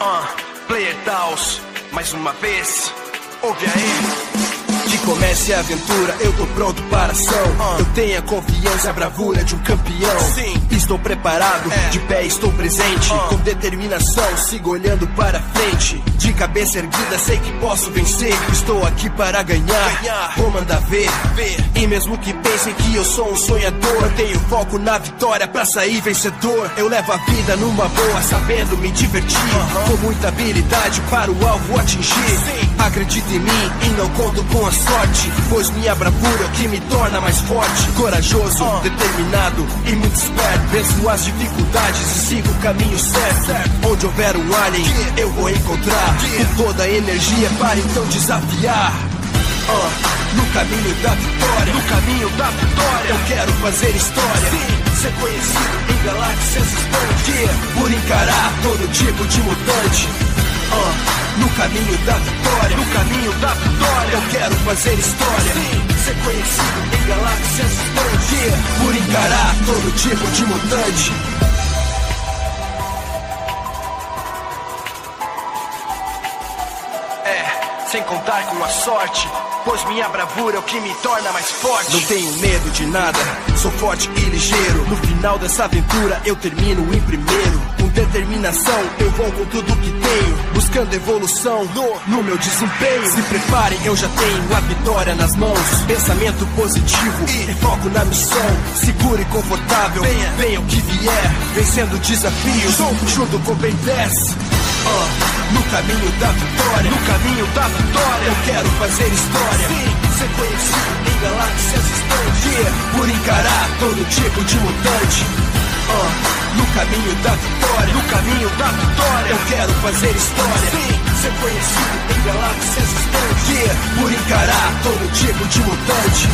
Ah, Player Taos, mais uma vez, ouve aí. Que comece a aventura, eu tô pronto para a ação. Eu tenho a confiança e a bravura de um campeão. Sim. Estou preparado, de pé estou presente. Com determinação, sigo olhando para frente. De cabeça erguida, sei que posso vencer. Estou aqui para ganhar, vou mandar ver. E mesmo que pensem que eu sou um sonhador, eu tenho foco na vitória pra sair vencedor. Eu levo a vida numa boa, sabendo me divertir. Com muita habilidade para o alvo atingir. Acredito em mim e não conto com a sorte. Pois minha bravura é que me torna mais forte. Corajoso, determinado e muito esperto. Venço as dificuldades e sigo o caminho certo. Onde houver um alien, eu vou encontrar. Com toda a energia para então desafiar. Ah, no caminho da vitória, no caminho da vitória, eu quero fazer história. Sim, ser conhecido em galáxias. Yeah, por encarar todo tipo de mutante. Caminho da vitória, no caminho da vitória, eu quero fazer história. Ser conhecido em galáxias distantes. Por encarar todo tipo de mutante. É, sem contar com a sorte. Pois minha bravura é o que me torna mais forte. Não tenho medo de nada, sou forte e ligeiro. No final dessa aventura eu termino em primeiro. Determinação eu vou com tudo que tenho. Buscando evolução no, no meu desempenho. Se preparem, eu já tenho a vitória nas mãos. Pensamento positivo e foco na missão. Seguro e confortável, venha, venha o que vier. Vencendo desafios, junto com Ben 10. Ah, no caminho da vitória, no caminho da vitória, eu quero fazer história. Sim, ser conhecido em galáxias distantes. Yeah, por encarar todo tipo de mutante. Ah, no caminho da vitória, no caminho da vitória, eu quero fazer história. Sim, ser conhecido em galáxias distantes. Yeah, por encarar todo tipo de mutante.